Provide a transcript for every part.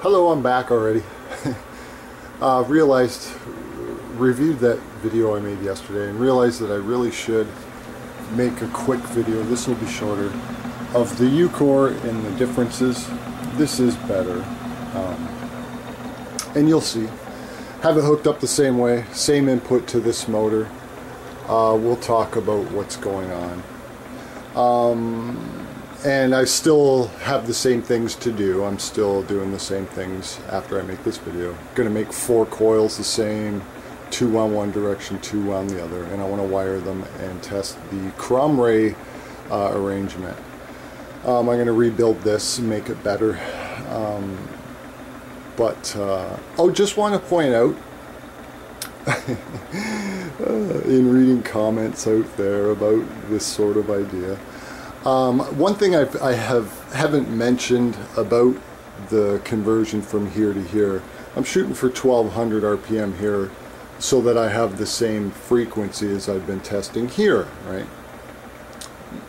Hello, I'm back already. uh, realized, reviewed that video I made yesterday and realized that I really should make a quick video, this will be shorter, of the U-Core and the differences. This is better. Um, and you'll see. Have it hooked up the same way, same input to this motor. Uh, we'll talk about what's going on. Um, and I still have the same things to do. I'm still doing the same things after I make this video. Going to make four coils the same, two on one direction, two on the other, and I want to wire them and test the Kromrey uh, arrangement. Um, I'm going to rebuild this and make it better. Um, but, uh, oh, just want to point out, uh, in reading comments out there about this sort of idea, um, one thing I've, I have haven't mentioned about the conversion from here to here, I'm shooting for 1200 RPM here so that I have the same frequency as I've been testing here, right?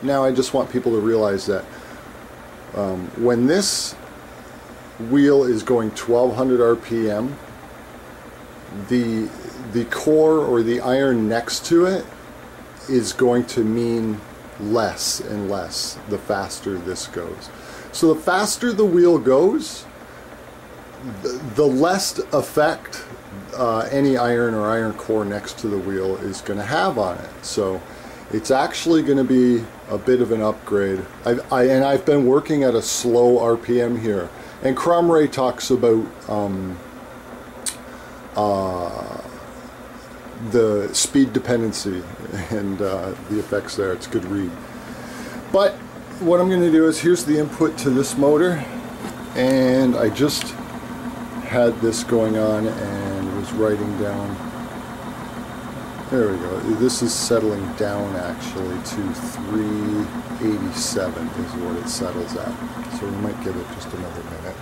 Now I just want people to realize that um, when this wheel is going 1200 RPM, the the core or the iron next to it is going to mean less and less the faster this goes. So the faster the wheel goes, the, less effect uh, any iron or iron core next to the wheel is going to have on it. So it's actually going to be a bit of an upgrade. I've, I, and I've been working at a slow RPM here. And Kromrey talks about um, uh, the speed dependency and uh, the effects there. It's a good read. But what I'm going to do is here's the input to this motor and I just had this going on and was writing down there we go this is settling down actually to 387 is what it settles at so we might give it just another minute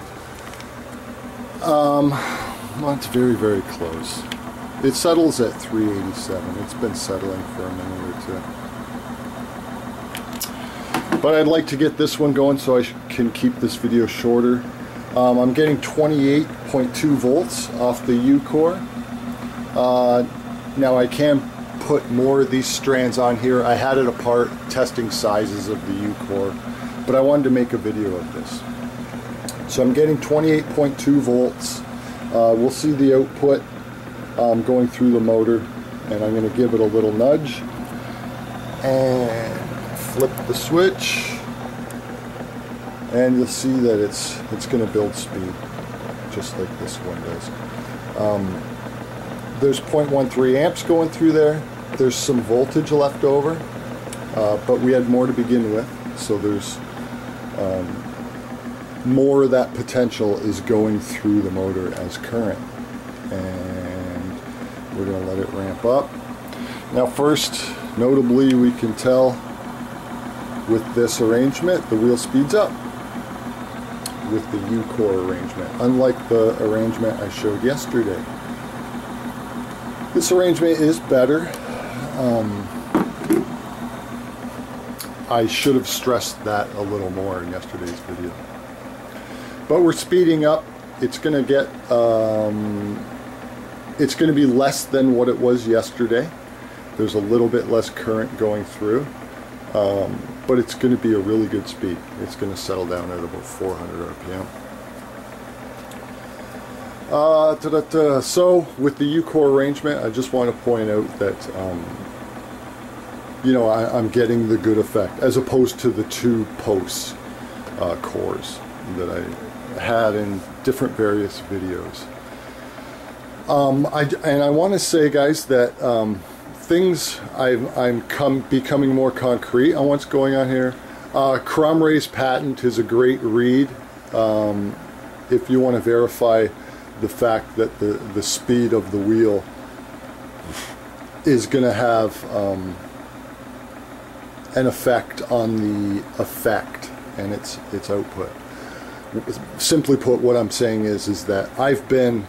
um, well it's very very close it settles at 387. It's been settling for a minute or two. But I'd like to get this one going so I can keep this video shorter. Um, I'm getting 28.2 volts off the U-core. Uh, now I can put more of these strands on here. I had it apart testing sizes of the U-core, but I wanted to make a video of this. So I'm getting 28.2 volts. Uh, we'll see the output um, going through the motor and I'm going to give it a little nudge and flip the switch and you'll see that it's it's going to build speed just like this one does. Um, there's 0.13 amps going through there. There's some voltage left over, uh, but we had more to begin with, so there's um, more of that potential is going through the motor as current. And we're going to let it ramp up. Now first, notably, we can tell with this arrangement, the wheel speeds up with the U-core arrangement, unlike the arrangement I showed yesterday. This arrangement is better. Um, I should have stressed that a little more in yesterday's video. But we're speeding up. It's going to get um, it's going to be less than what it was yesterday. There's a little bit less current going through, um, but it's going to be a really good speed. It's going to settle down at about 400 RPM. Uh, da. So with the U-core arrangement, I just want to point out that um, you know I, am getting the good effect as opposed to the two posts uh, cores that I had in different various videos. Um, I, and I want to say, guys, that um, things I'm, I'm come becoming more concrete on what's going on here. Uh, Kromrey's patent is a great read. Um, if you want to verify the fact that the, the speed of the wheel is going to have um, an effect on the effect and its its output. Simply put, what I'm saying is is that I've been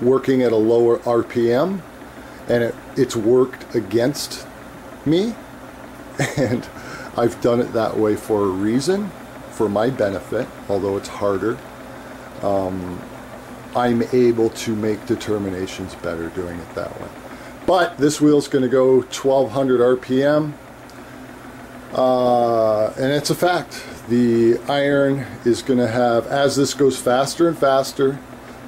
working at a lower RPM and it, it's worked against me and I've done it that way for a reason for my benefit although it's harder um, I'm able to make determinations better doing it that way. But this wheel's going to go 1200 RPM. Uh, and it's a fact. The iron is going to have, as this goes faster and faster,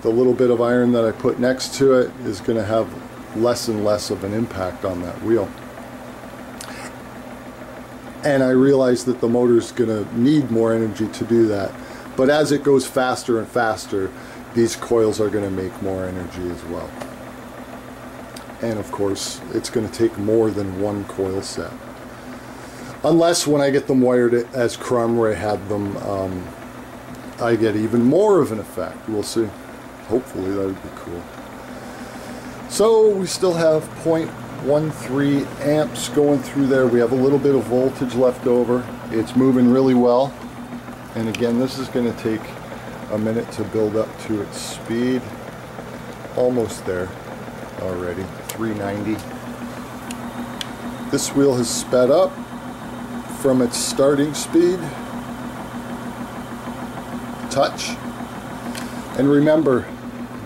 the little bit of iron that I put next to it is going to have less and less of an impact on that wheel. And I realize that the motor is going to need more energy to do that. But as it goes faster and faster, these coils are going to make more energy as well. And of course, it's going to take more than one coil set. Unless when I get them wired as I had them, um, I get even more of an effect. We'll see. Hopefully that would be cool. So we still have 0.13 amps going through there. We have a little bit of voltage left over. It's moving really well. And again, this is going to take a minute to build up to its speed. Almost there already, 390. This wheel has sped up from its starting speed. Touch. And remember,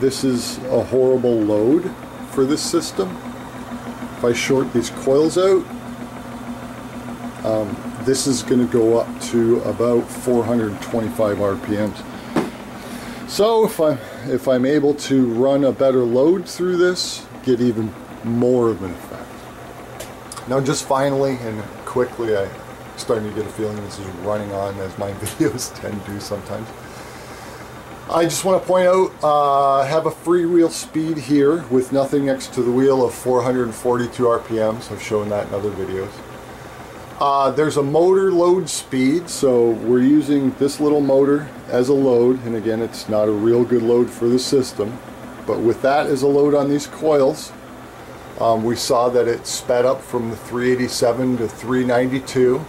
this is a horrible load for this system. If I short these coils out, um, this is going to go up to about 425 RPMs. So if I'm if I'm able to run a better load through this, get even more of an effect. Now just finally and quickly, I'm starting to get a feeling this is running on as my videos tend to sometimes. I just want to point out, uh, I have a freewheel speed here with nothing next to the wheel of 442 RPMs. I've shown that in other videos. Uh, there's a motor load speed, so we're using this little motor as a load, and again, it's not a real good load for the system. But with that as a load on these coils, um, we saw that it sped up from the 387 to 392.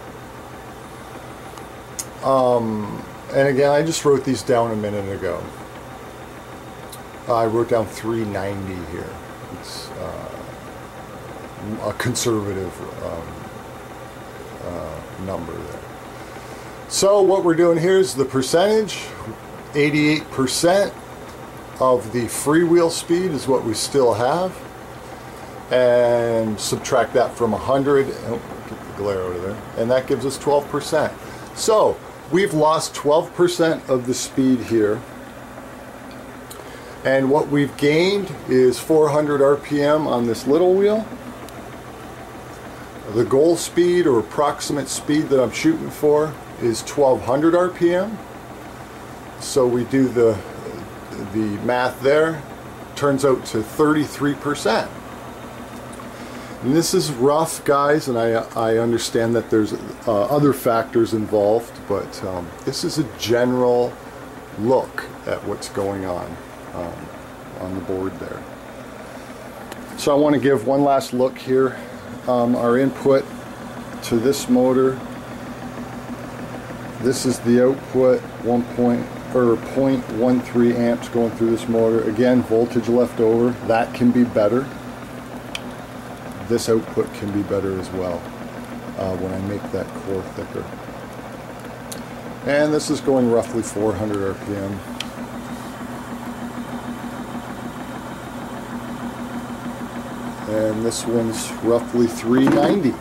Um, and again, I just wrote these down a minute ago. I wrote down 390 here. It's uh, a conservative um, uh, number there. So what we're doing here is the percentage. 88% of the freewheel speed is what we still have. And subtract that from 100. Oh, get the glare out of there. And that gives us 12%. So we've lost 12% of the speed here. And what we've gained is 400 RPM on this little wheel. The goal speed or approximate speed that I'm shooting for is 1200 RPM. So we do the, the math there, turns out to 33%. And this is rough, guys, and I, I understand that there's uh, other factors involved, but um, this is a general look at what's going on um, on the board there. So I want to give one last look here. Um, our input to this motor. This is the output, 1 point or 0.13 amps going through this motor. Again, voltage left over. That can be better this output can be better as well uh, when I make that core thicker. And this is going roughly 400 RPM. And this one's roughly 390.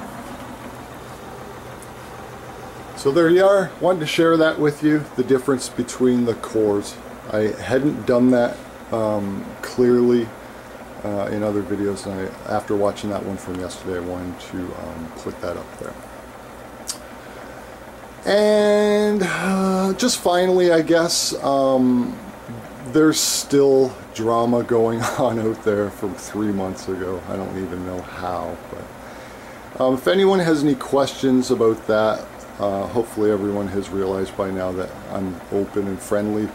So there you are. Wanted to share that with you, the difference between the cores. I hadn't done that um, clearly uh, in other videos. And I, after watching that one from yesterday, I wanted to um, put that up there. And uh, just finally, I guess, um, there's still drama going on out there from three months ago. I don't even know how, but um, if anyone has any questions about that, uh, hopefully everyone has realized by now that I'm open and friendly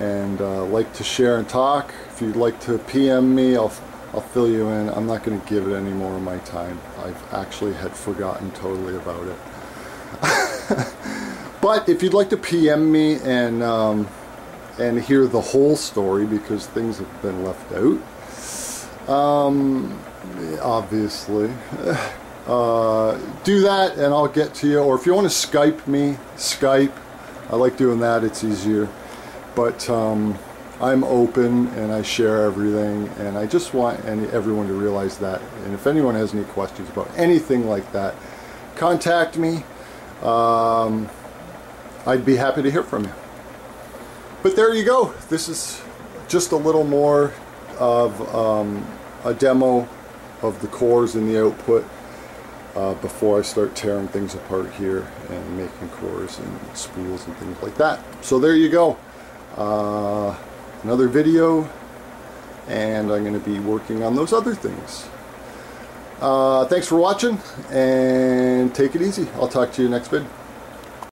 and uh, like to share and talk. If you'd like to PM me, I'll, I'll fill you in. I'm not going to give it any more of my time. I've actually had forgotten totally about it. but if you'd like to PM me and um, and hear the whole story because things have been left out, um, obviously, uh, do that and I'll get to you. Or if you want to Skype me, Skype. I like doing that. It's easier. But um, I'm open and I share everything, and I just want any, everyone to realize that. And if anyone has any questions about anything like that, contact me. Um, I'd be happy to hear from you. But there you go. This is just a little more of um, a demo of the cores and the output uh, before I start tearing things apart here and making cores and spools and things like that. So there you go. Uh, another video and I'm going to be working on those other things. Uh, thanks for watching and take it easy. I'll talk to you next vid.